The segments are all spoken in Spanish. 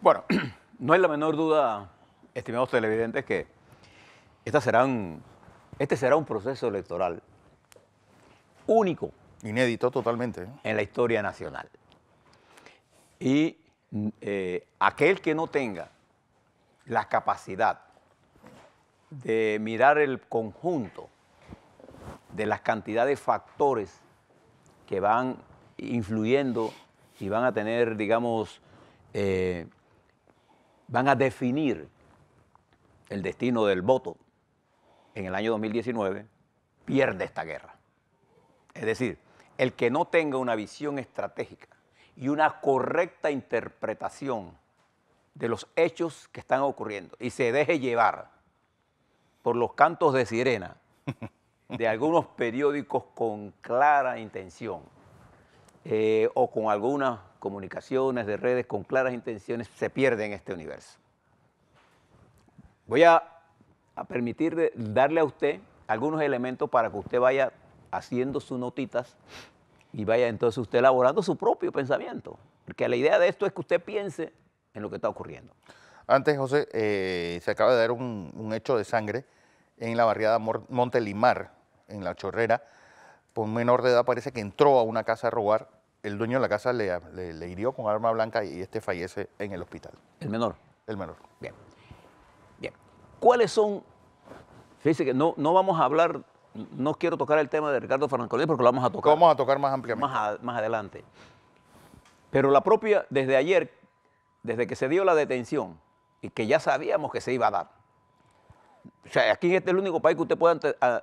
Bueno, no hay la menor duda, estimados televidentes, que esta será un, este será un proceso electoral único Inédito totalmente. ¿eh? en la historia nacional. Y eh, aquel que no tenga la capacidad de mirar el conjunto de las cantidades de factores que van influyendo y van a tener, digamos, eh, van a definir el destino del voto en el año 2019, pierde esta guerra. Es decir, el que no tenga una visión estratégica y una correcta interpretación de los hechos que están ocurriendo y se deje llevar por los cantos de sirena de algunos periódicos con clara intención eh, o con algunas comunicaciones de redes con claras intenciones, se pierde en este universo. Voy a, permitir darle a usted algunos elementos para que usted vaya haciendo sus notitas y vaya entonces usted elaborando su propio pensamiento. Porque la idea de esto es que usted piense en lo que está ocurriendo. Antes, José, eh, se acaba de dar un, hecho de sangre en la barriada Montelimar, en La Chorrera. Por menor de edad parece que entró a una casa a robar. El dueño de la casa le, le- le hirió con arma blanca y este fallece en el hospital, El menor. el menor. Bien. Bien. ¿Cuáles son? Fíjese que no, no vamos a hablar, no quiero tocar el tema de Ricardo Francolini porque lo vamos a tocar Vamos a tocar más ampliamente. más, a- más adelante. Pero la propia, desde ayer, desde que se dio la detención y que ya sabíamos que se iba a dar. O sea, aquí este es el único país que usted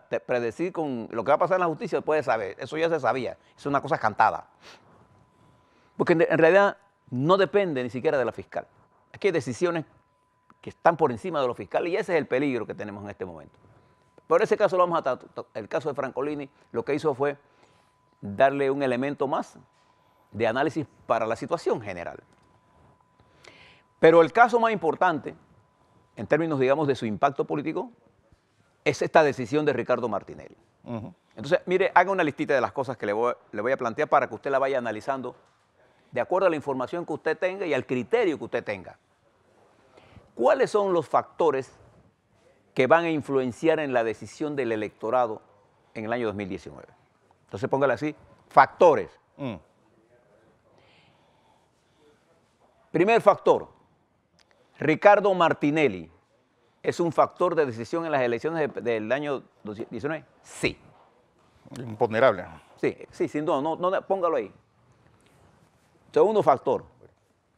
te- predecir con lo que va a pasar en la justicia, puede saber. Eso ya se sabía. Es una cosa cantada. Porque en, realidad no depende ni siquiera de la fiscal. Aquí hay decisiones que están por encima de los fiscales y ese es el peligro que tenemos en este momento. Por ese caso lo vamos a tratar. El caso de Francolini lo que hizo fue darle un elemento más de análisis para la situación general. Pero el caso más importante, en términos, digamos, de su impacto político, es esta decisión de Ricardo Martinelli. Entonces, mire, haga una listita de las cosas que le voy, le voy a plantear para que usted la vaya analizando de acuerdo a la información que usted tenga y al criterio que usted tenga. ¿Cuáles son los factores que van a influenciar en la decisión del electorado en el año 2019? Entonces, póngale así, factores. Mm. Primer factor, Ricardo Martinelli. ¿Es un factor de decisión en las elecciones de- del año 2019? Sí. Imponderable. Sí, sí, sin duda, no, no, póngalo ahí. Segundo factor,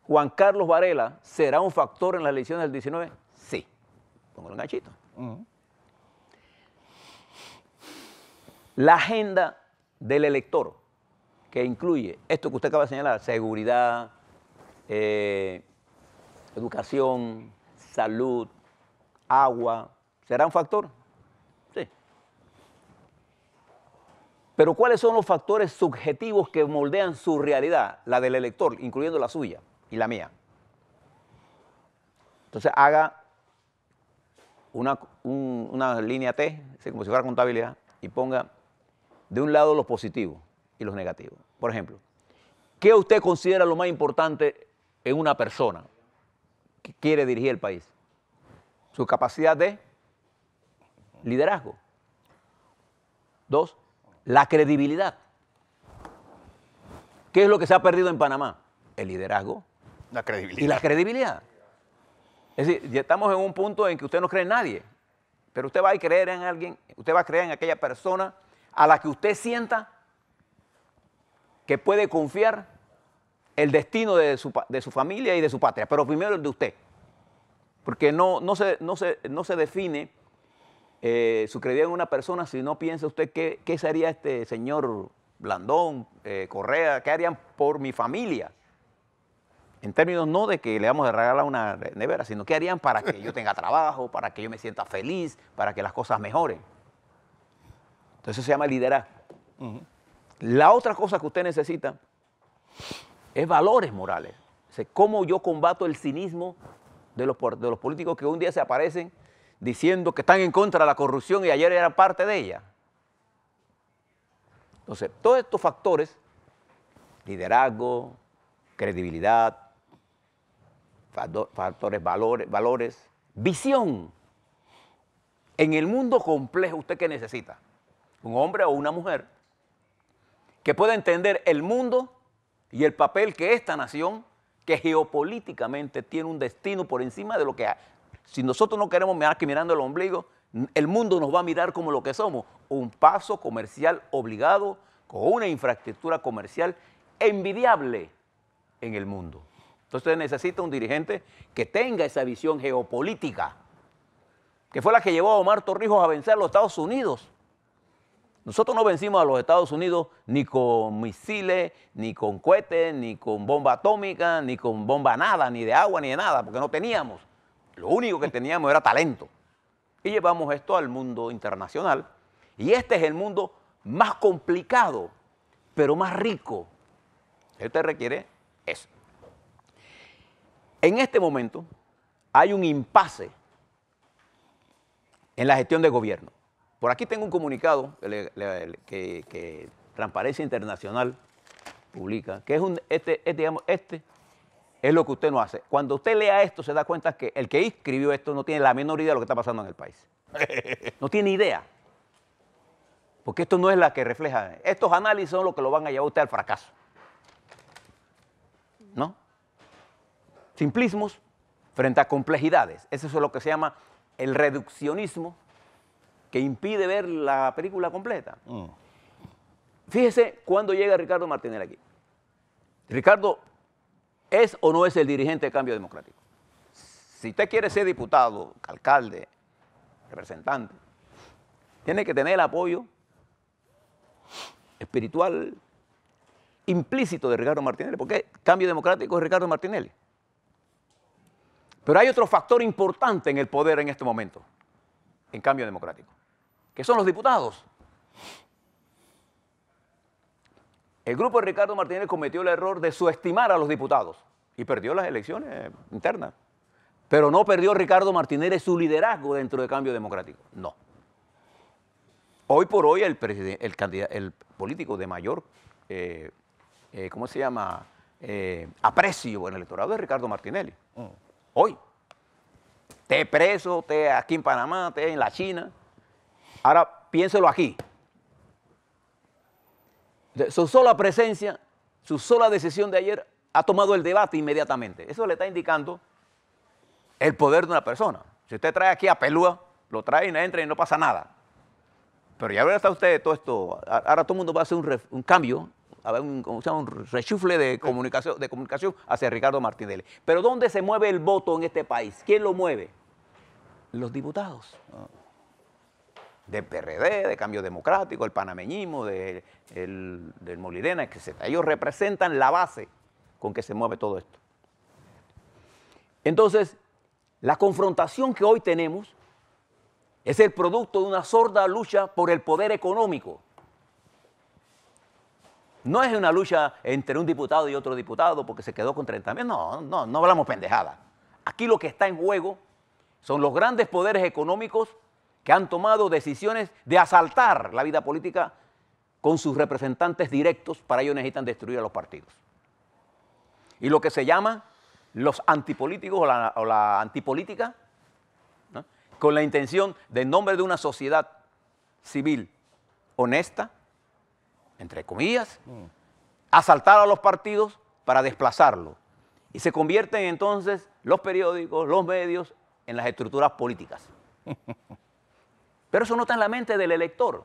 Juan Carlos Varela será un factor en las elecciones del 19? Sí. Póngalo en ganchito. La agenda del elector, que incluye esto que usted acaba de señalar, seguridad, eh, educación, salud, agua, ¿será un factor? Pero ¿cuáles son los factores subjetivos que moldean su realidad, la del elector, incluyendo la suya y la mía? Entonces haga una, un- una línea T, como si fuera contabilidad, y ponga de un lado los positivos y los negativos. Por ejemplo, ¿qué usted considera lo más importante en una persona que quiere dirigir el país? Su capacidad de liderazgo. Dos, la credibilidad. ¿Qué es lo que se ha perdido en Panamá? El liderazgo La credibilidad. y la credibilidad. Es decir, ya estamos en un punto en que usted no cree en nadie, pero usted va a creer en alguien, usted va a creer en aquella persona a la que usted sienta que puede confiar el destino de su, de su familia y de su patria, pero primero el de usted. Porque no, no, se, no, se, no se define eh, su credibilidad en una persona si no piensa usted qué, qué sería este señor Blandón, eh, Correa, qué harían por mi familia. En términos no de que le vamos a regalar una nevera, sino qué harían para que yo tenga trabajo, para que yo me sienta feliz, para que las cosas mejoren. Entonces eso se llama liderazgo. La otra cosa que usted necesita es valores morales. O sea, cómo yo combato el cinismo de los, de los políticos que un día se aparecen diciendo que están en contra de la corrupción y ayer eran parte de ella. Entonces, todos estos factores, liderazgo, credibilidad, facto- factores, valores, valores, visión. En el mundo complejo, ¿usted qué necesita? Un hombre o una mujer que pueda entender el mundo y el papel que esta nación, que geopolíticamente tiene un destino por encima de lo que. Si nosotros no queremos mirar que mirando el ombligo, el mundo nos va a mirar como lo que somos, un paso comercial obligado con una infraestructura comercial envidiable en el mundo. Entonces necesita un dirigente que tenga esa visión geopolítica, que fue la que llevó a Omar Torrijos a vencer a los Estados Unidos. Nosotros no vencimos a los Estados Unidos ni con misiles, ni con cohetes, ni con bomba atómica, ni con bomba nada, ni de agua, ni de nada, porque no teníamos. Lo único que teníamos era talento. Y llevamos esto al mundo internacional. Y este es el mundo más complicado, pero más rico. Este requiere eso. En este momento hay un impasse en la gestión de gobierno. Por aquí tengo un comunicado que, Transparencia Internacional publica, que es un, este, es, digamos, este es lo que usted no hace. Cuando usted lea esto, se da cuenta que el que escribió esto no tiene la menor idea de lo que está pasando en el país. No tiene idea. Porque esto no es la que refleja. Estos análisis son los que lo van a llevar a usted al fracaso. ¿No? Simplismos frente a complejidades. Eso es lo que se llama el reduccionismo que impide ver la película completa. Fíjese cuándo llega Ricardo Martinelli aquí. Ricardo es o no es el dirigente de Cambio Democrático. Si usted quiere ser diputado, alcalde, representante, tiene que tener el apoyo espiritual implícito de Ricardo Martinelli, porque Cambio Democrático es Ricardo Martinelli. Pero hay otro factor importante en el poder en este momento, en Cambio Democrático, que son los diputados. El grupo de Ricardo Martínez cometió el error de subestimar a los diputados y perdió las elecciones internas. Pero no perdió Ricardo Martínez su liderazgo dentro de Cambio Democrático. No. Hoy por hoy el, político de mayor, eh, eh, ¿cómo se llama? Eh, aprecio en el electorado es Ricardo Martinelli. Hoy. Esté preso, esté aquí en Panamá, esté en la China. Ahora piénselo aquí. Su sola presencia, su sola decisión de ayer ha tomado el debate inmediatamente. Eso le está indicando el poder de una persona. Si usted trae aquí a Pelúa, lo trae y no entra y no pasa nada. Pero ya está usted todo esto, ahora todo el mundo va a hacer un, cambio, a ver, un, un rechufle de comunicación, de comunicación hacia Ricardo Martinelli. Pero ¿dónde se mueve el voto en este país? ¿Quién lo mueve? Los diputados. Del PRD, de Cambio Democrático, el panameñismo, de- el- del Molirena, etc. Ellos representan la base con que se mueve todo esto. Entonces, la confrontación que hoy tenemos es el producto de una sorda lucha por el poder económico. No es una lucha entre un diputado y otro diputado porque se quedó con 30 mil. No, no, no hablamos pendejada. Aquí lo que está en juego son los grandes poderes económicos que han tomado decisiones de asaltar la vida política con sus representantes directos. Para ello necesitan destruir a los partidos. Y lo que se llama los antipolíticos o la, o la antipolítica, ¿no? con la intención de, en nombre de una sociedad civil honesta, entre comillas, asaltar a los partidos para desplazarlos. Y se convierten entonces los periódicos, los medios, en las estructuras políticas. Pero eso no está en la mente del elector.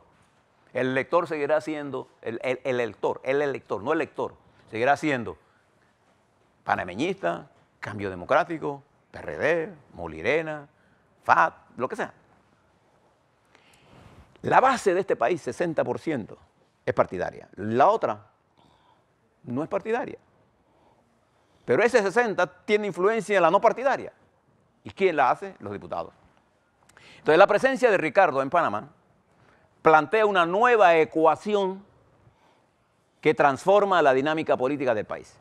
El elector seguirá siendo, el, el- el elector, el elector, no el lector, seguirá siendo panameñista, Cambio Democrático, PRD, Molirena, FAT, lo que sea. La base de este país, 60%, es partidaria. La otra no es partidaria. Pero ese 60 tiene influencia en la no partidaria. ¿Y quién la hace? Los diputados. Entonces la presencia de Ricardo en Panamá plantea una nueva ecuación que transforma la dinámica política del país.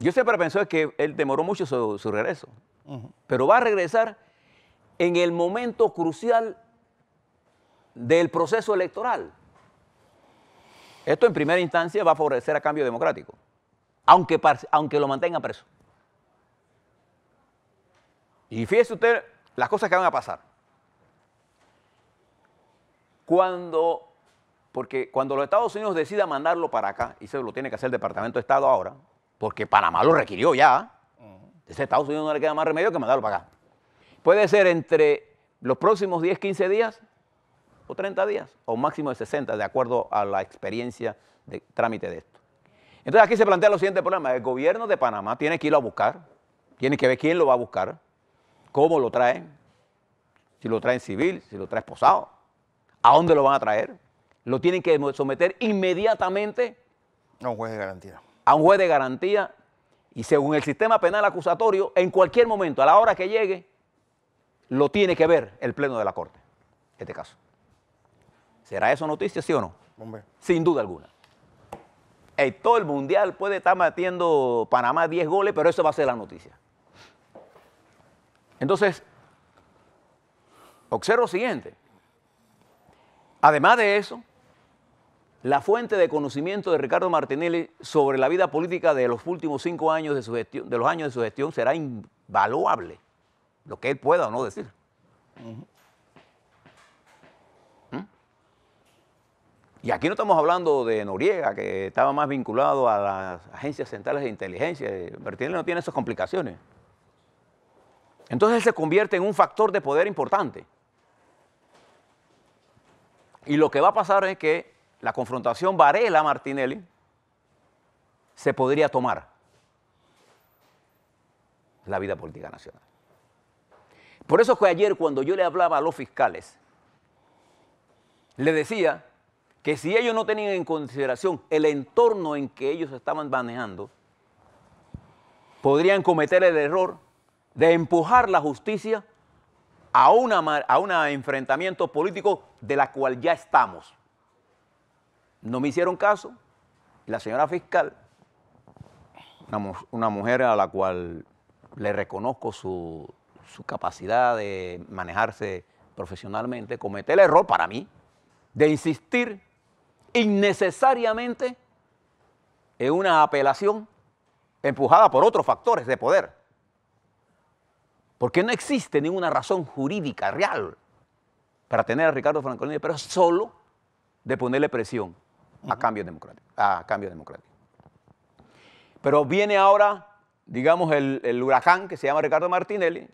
Yo siempre pensé que él demoró mucho su, su regreso, pero va a regresar en el momento crucial del proceso electoral. Esto en primera instancia va a favorecer a cambio democrático. aunque, aunque lo mantenga preso. Y fíjese usted las cosas que van a pasar. Cuando, porque cuando los Estados Unidos decidan mandarlo para acá, y eso lo tiene que hacer el Departamento de Estado ahora, porque Panamá lo requirió ya, desde Estados Unidos no le queda más remedio que mandarlo para acá. Puede ser entre los próximos 10, 15 días o 30 días, o un máximo de 60, de acuerdo a la experiencia de trámite de esto. Entonces aquí se plantea lo siguiente problema. El gobierno de Panamá tiene que irlo a buscar, tiene que ver quién lo va a buscar, cómo lo traen, si lo traen civil, si lo trae esposado, a dónde lo van a traer. Lo tienen que someter inmediatamente a un juez de garantía. A un juez de garantía y según el sistema penal acusatorio, en cualquier momento, a la hora que llegue, lo tiene que ver el Pleno de la Corte, en este caso. ¿Será eso noticia, sí o no? Sin duda alguna. todo el mundial puede estar metiendo Panamá 10 goles, pero eso va a ser la noticia. Entonces, observo lo siguiente. Además de eso, la fuente de conocimiento de Ricardo Martinelli sobre la vida política de los últimos cinco años de su gestión, de los años de su gestión, será invaluable. Lo que él pueda o no decir. Y aquí no estamos hablando de Noriega, que estaba más vinculado a las agencias centrales de inteligencia. Martinelli no tiene esas complicaciones. Entonces se convierte en un factor de poder importante. Y lo que va a pasar es que la confrontación Varela-Martinelli se podría tomar la vida política nacional. Por eso que ayer cuando yo le hablaba a los fiscales, le decía que si ellos no tenían en consideración el entorno en que ellos estaban manejando, podrían cometer el error de empujar la justicia a, una, un enfrentamiento político de la cual ya estamos. No me hicieron caso. La señora fiscal, una, mujer a la cual le reconozco su, su capacidad de manejarse profesionalmente, comete el error para mí de insistir innecesariamente en una apelación empujada por otros factores de poder. Porque no existe ninguna razón jurídica real para tener a Ricardo Francolini, pero solo de ponerle presión a, cambio democrático, a cambio democrático. Pero viene ahora, digamos, el, el huracán que se llama Ricardo Martinelli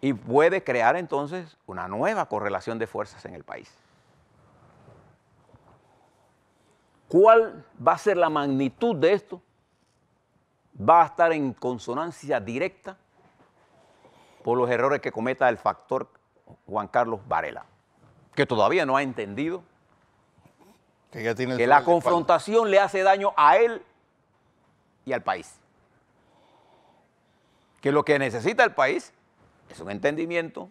y puede crear entonces una nueva correlación de fuerzas en el país. ¿Cuál va a ser la magnitud de esto? Va a estar en consonancia directa por los errores que cometa el factor Juan Carlos Varela, que todavía no ha entendido que, la confrontación le hace daño a él y al país. Que lo que necesita el país es un entendimiento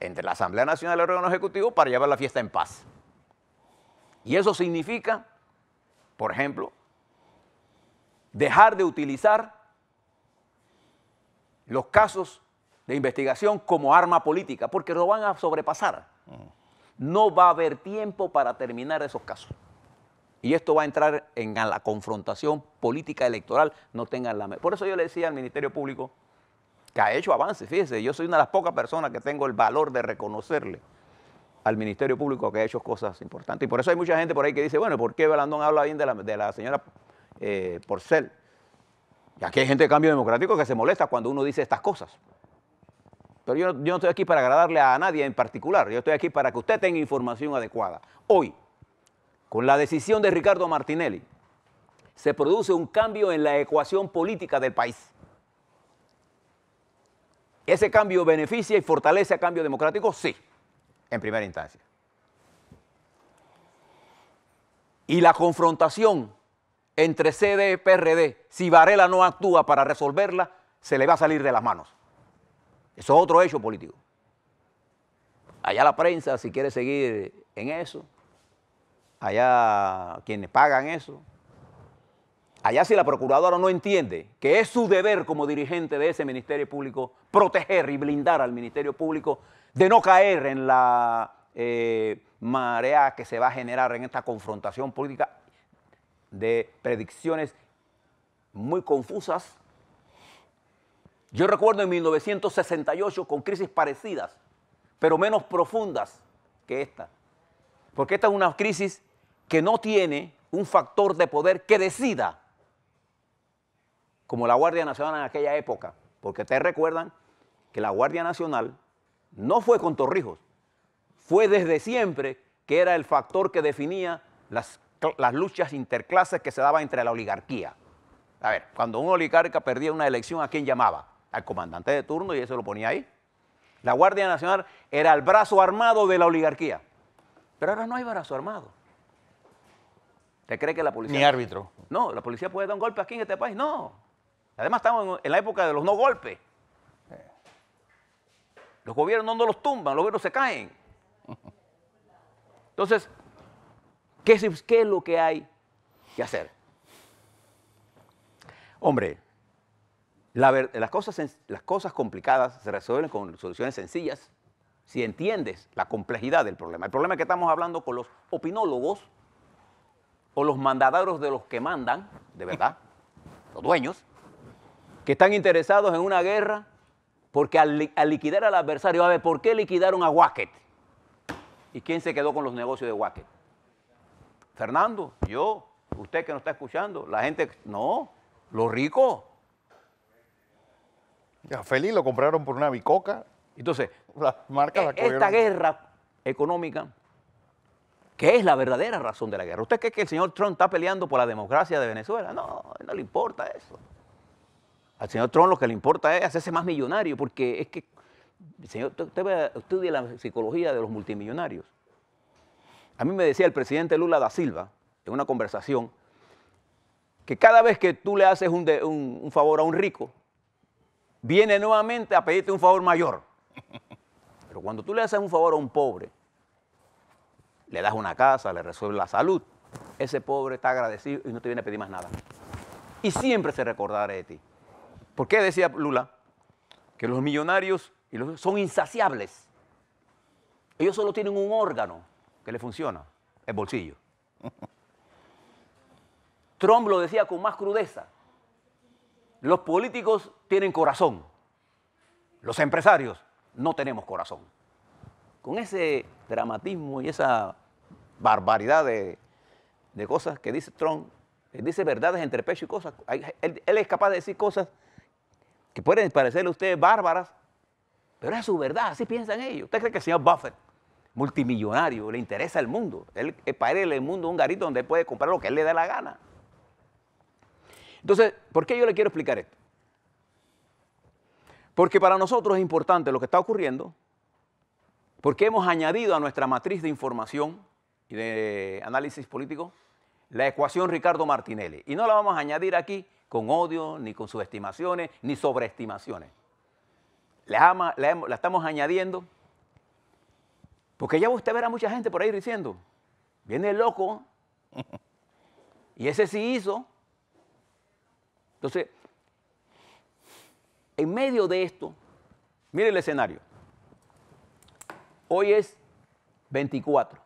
entre la Asamblea Nacional y el órgano ejecutivo para llevar la fiesta en paz. Y eso significa, por ejemplo, dejar de utilizar los casos de investigación como arma política, porque lo van a sobrepasar. No va a haber tiempo para terminar esos casos. Y esto va a entrar en la confrontación política electoral, no tengan la... Por eso yo le decía al Ministerio Público que ha hecho avances, fíjese, yo soy una de las pocas personas que tengo el valor de reconocerle al Ministerio Público que ha hecho cosas importantes. Y por eso hay mucha gente por ahí que dice, bueno, ¿por qué Belandón habla bien de la, señora eh, Porcel? Y aquí hay gente de cambio democrático que se molesta cuando uno dice estas cosas. Pero yo, no estoy aquí para agradarle a nadie en particular, yo estoy aquí para que usted tenga información adecuada. Hoy, con la decisión de Ricardo Martinelli, se produce un cambio en la ecuación política del país. ¿Ese cambio beneficia y fortalece a cambio democrático? Sí, en primera instancia. Y la confrontación entre CD y PRD, si Varela no actúa para resolverla, se le va a salir de las manos. Eso es otro hecho político. Allá la prensa, si quiere seguir en eso, allá quienes pagan eso, allá si la procuradora no entiende que es su deber como dirigente de ese Ministerio Público proteger y blindar al Ministerio Público de no caer en la eh, marea que se va a generar en esta confrontación política de predicciones muy confusas. Yo recuerdo en 1968 con crisis parecidas, pero menos profundas que esta. Porque esta es una crisis que no tiene un factor de poder que decida, como la Guardia Nacional en aquella época. Porque ustedes recuerdan que la Guardia Nacional no fue con Torrijos, fue desde siempre que era el factor que definía las, las luchas interclases que se daban entre la oligarquía. A ver, cuando un oligarca perdía una elección, ¿a quién llamaba? Al comandante de turno y eso lo ponía ahí. La Guardia Nacional era el brazo armado de la oligarquía. Pero ahora no hay brazo armado. ¿Usted cree que la policía... Ni árbitro. No, la policía puede dar un golpe aquí en este país. No. Además estamos en la época de los no golpes. Los gobiernos no los tumban, los gobiernos se caen. Entonces, ¿qué es, qué es lo que hay que hacer? Hombre, las, cosas, las cosas complicadas se resuelven con soluciones sencillas si entiendes la complejidad del problema. El problema es que estamos hablando con los opinólogos o los mandaderos de los que mandan, de verdad, los dueños, que están interesados en una guerra porque al, liquidar al adversario, a ver, ¿por qué liquidaron a Wacket? ¿Y quién se quedó con los negocios de Wacket? Fernando, yo, usted que nos está escuchando, la gente, no, los ricos. Ya, Feliz lo compraron por una bicoca. Entonces, la marca e, esta guerra económica, que es la verdadera razón de la guerra. ¿Usted cree que el señor Trump está peleando por la democracia de Venezuela? No, no le importa eso. Al señor Trump lo que le importa es hacerse más millonario, porque es que, señor, usted, estudia la psicología de los multimillonarios. A mí me decía el presidente Lula da Silva, en una conversación, que cada vez que tú le haces un, un favor a un rico, viene nuevamente a pedirte un favor mayor. Pero cuando tú le haces un favor a un pobre, le das una casa, le resuelves la salud, ese pobre está agradecido y no te viene a pedir más nada. Y siempre se recordará de ti. ¿Por qué decía Lula? Que los millonarios son insaciables. Ellos solo tienen un órgano que le funciona, el bolsillo. Trump lo decía con más crudeza. Los políticos tienen corazón. Los empresarios no tenemos corazón. Con ese dramatismo y esa barbaridad de, cosas que dice Trump, él dice verdades entre pecho y cosas. él es capaz de decir cosas que pueden parecerle a ustedes bárbaras, pero es su verdad, así piensan ellos. ¿Usted cree que el señor Buffett, multimillonario, le interesa el mundo? Él, para él el mundo un garito donde puede comprar lo que él le dé la gana. Entonces, ¿por qué yo le quiero explicar esto? Porque para nosotros es importante lo que está ocurriendo, porque hemos añadido a nuestra matriz de información y de análisis político la ecuación Ricardo Martinelli. Y no la vamos a añadir aquí con odio, ni con subestimaciones, ni sobreestimaciones. La, la, estamos añadiendo, porque ya usted verá mucha gente por ahí diciendo, viene el loco, y ese sí hizo. Entonces, en medio de esto, mire el escenario. Hoy es 24.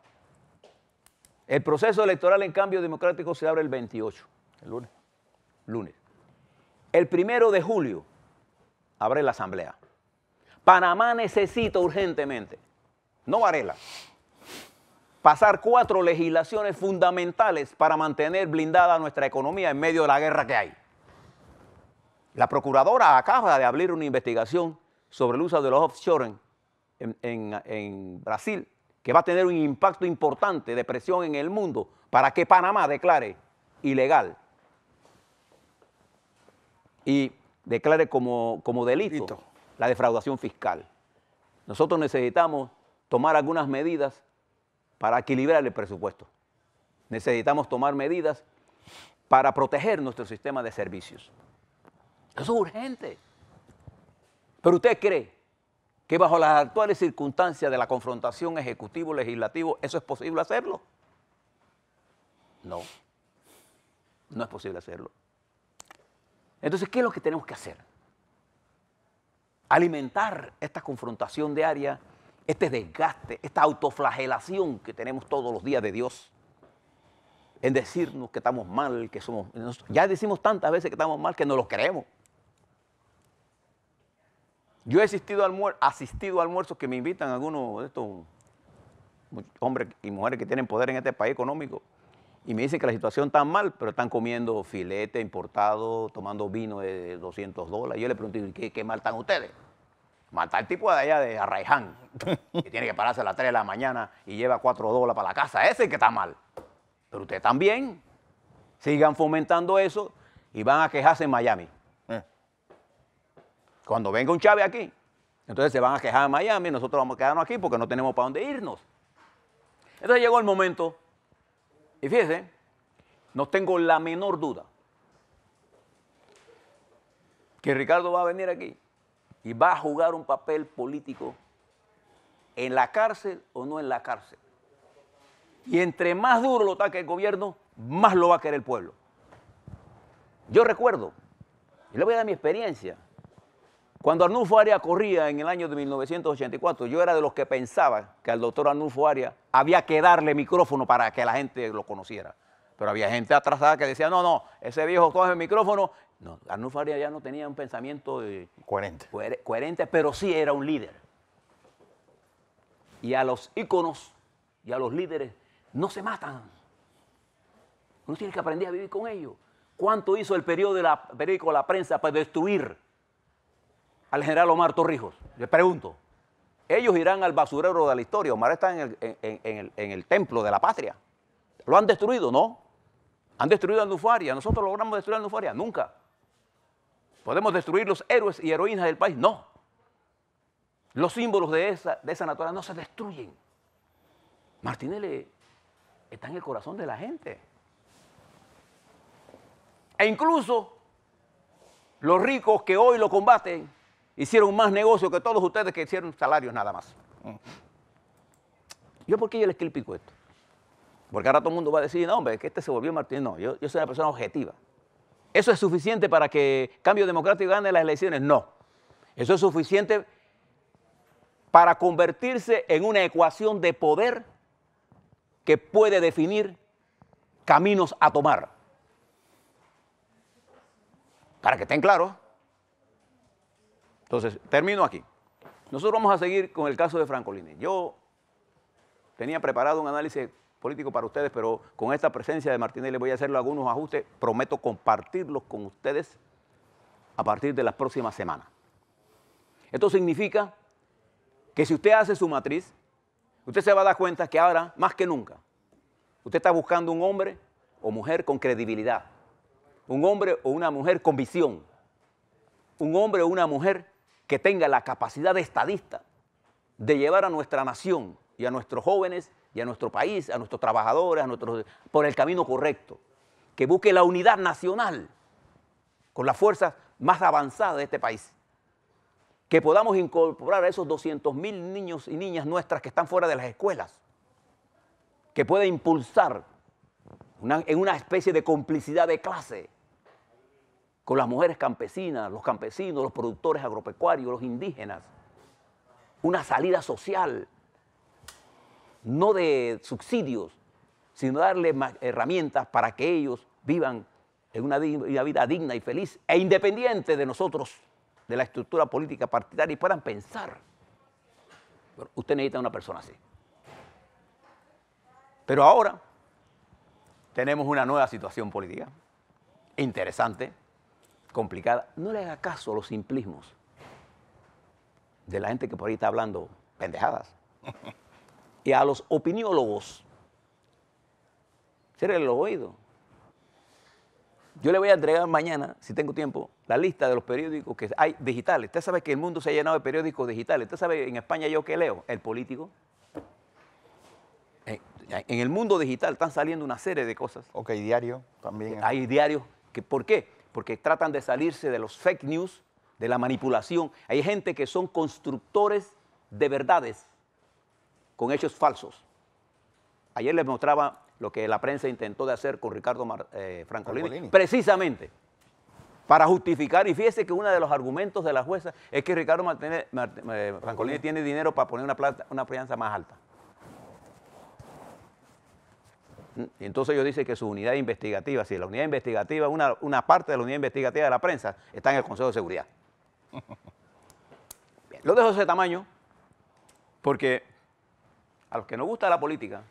El proceso electoral en cambio democrático se abre el 28, el lunes lunes. El primero de julio abre la asamblea. Panamá necesita urgentemente, no Varela, pasar cuatro legislaciones fundamentales para mantener blindada nuestra economía en medio de la guerra que hay. La procuradora acaba de abrir una investigación sobre el uso de los offshore en, en Brasil, que va a tener un impacto importante de presión en el mundo para que Panamá declare ilegal y declare como, como delito la defraudación fiscal. Nosotros necesitamos tomar algunas medidas para equilibrar el presupuesto. Necesitamos tomar medidas para proteger nuestro sistema de servicios. Eso es urgente. Pero usted cree que bajo las actuales circunstancias de la confrontación ejecutivo-legislativo eso es posible hacerlo? No, no es posible hacerlo. Entonces, ¿qué es lo que tenemos que hacer? Alimentar esta confrontación diaria, este desgaste, esta autoflagelación que tenemos todos los días de Dios. en decirnos que estamos mal, que somos... Ya decimos tantas veces que estamos mal que no lo creemos. Yo he asistido, a almuerzos que me invitan algunos de estos hombres y mujeres que tienen poder en este país económico y me dicen que la situación está mal, pero están comiendo filete importado, tomando vino de 200 dólares. Yo le pregunto, ¿qué, qué mal están ustedes? Mal está el tipo de allá de Arraiján, que tiene que pararse a las 3 de la mañana y lleva 4 dólares para la casa. Ese es el que está mal. Pero ustedes también sigan fomentando eso y van a quejarse en Miami. Cuando venga un Chávez aquí, entonces se van a quejar en Miami, nosotros vamos a quedarnos aquí porque no tenemos para dónde irnos. Entonces llegó el momento, y fíjense, no tengo la menor duda que Ricardo va a venir aquí y va a jugar un papel político en la cárcel o no en la cárcel. Y entre más duro lo ataque el gobierno, más lo va a querer el pueblo. Yo recuerdo, y le voy a dar mi experiencia, cuando Arnulfo Aria corría en el año de 1984, yo era de los que pensaba que al doctor Arnulfo Aria había que darle micrófono para que la gente lo conociera. Pero había gente atrasada que decía, no, no, ese viejo coge el micrófono. No, Arnulfo Aria ya no tenía un pensamiento coherente. coherente, pero sí era un líder. Y a los íconos y a los líderes no se matan. Uno tiene que aprender a vivir con ellos. ¿Cuánto hizo el periódico de la, periódico La Prensa para destruir al general Omar Torrijos? Le pregunto. Ellos irán al basurero de la historia. Omar está en el, templo de la patria. ¿Lo han destruido? No. ¿Han destruido a Nufaria? ¿Nosotros logramos destruir a Nufaria? Nunca. ¿Podemos destruir los héroes y heroínas del país? No. Los símbolos de esa, de esa naturaleza no se destruyen. Martinelli está en el corazón de la gente. E incluso los ricos que hoy lo combaten hicieron más negocio que todos ustedes que hicieron salarios nada más. ¿Yo por qué yo les explico esto? Porque ahora todo el mundo va a decir, no, hombre, que este se volvió Martín. No, yo, yo soy una persona objetiva. ¿Eso es suficiente para que Cambio Democrático gane las elecciones? No. Eso es suficiente para convertirse en una ecuación de poder que puede definir caminos a tomar. Para que estén claros. Entonces, termino aquí. Nosotros vamos a seguir con el caso de Francolini. Yo tenía preparado un análisis político para ustedes, pero con esta presencia de Martínez le voy a hacer algunos ajustes. Prometo compartirlos con ustedes a partir de las próximas semanas. Esto significa que si usted hace su matriz, usted se va a dar cuenta que ahora, más que nunca, usted está buscando un hombre o mujer con credibilidad, un hombre o una mujer con visión, un hombre o una mujer que tenga la capacidad estadista de llevar a nuestra nación y a nuestros jóvenes y a nuestro país, a nuestros trabajadores, a nuestros, por el camino correcto, que busque la unidad nacional con las fuerzas más avanzadas de este país. Que podamos incorporar a esos 200 mil niños y niñas nuestras que están fuera de las escuelas, que pueda impulsar en una especie de complicidad de clase con las mujeres campesinas, los campesinos, los productores agropecuarios, los indígenas, una salida social, no de subsidios, sino darles herramientas para que ellos vivan en una vida digna y feliz e independiente de nosotros de la estructura política partidaria y puedan pensar. usted necesita una persona así. Pero ahora tenemos una nueva situación política, interesante, complicada. No le haga caso a los simplismos de la gente que por ahí está hablando pendejadas. Y a los opiniólogos, cierren los oídos. Yo le voy a entregar mañana, si tengo tiempo, la lista de los periódicos que hay digitales. Usted sabe que el mundo se ha llenado de periódicos digitales. Usted sabe en España yo qué leo, el político. En el mundo digital están saliendo una serie de cosas. Ok, diario también. Hay diarios. Que, ¿Por qué? Porque tratan de salirse de los fake news, de la manipulación. Hay gente que son constructores de verdades con hechos falsos. Ayer les mostraba lo que la prensa intentó de hacer con Ricardo eh, Francolini, precisamente para justificar, y fíjese que uno de los argumentos de la jueza es que Ricardo eh, Francolini tiene dinero para poner una, plata, una fianza más alta. Y entonces ellos dicen que su unidad investigativa, si la unidad investigativa, una, una parte de la unidad investigativa de la prensa está en el Consejo de Seguridad. Bien, lo dejo de ese tamaño porque a los que nos gusta la política,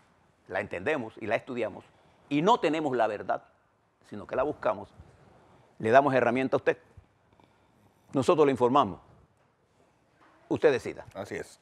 la entendemos y la estudiamos y no tenemos la verdad, sino que la buscamos, le damos herramienta a usted. Nosotros le informamos. Usted decida. Así es.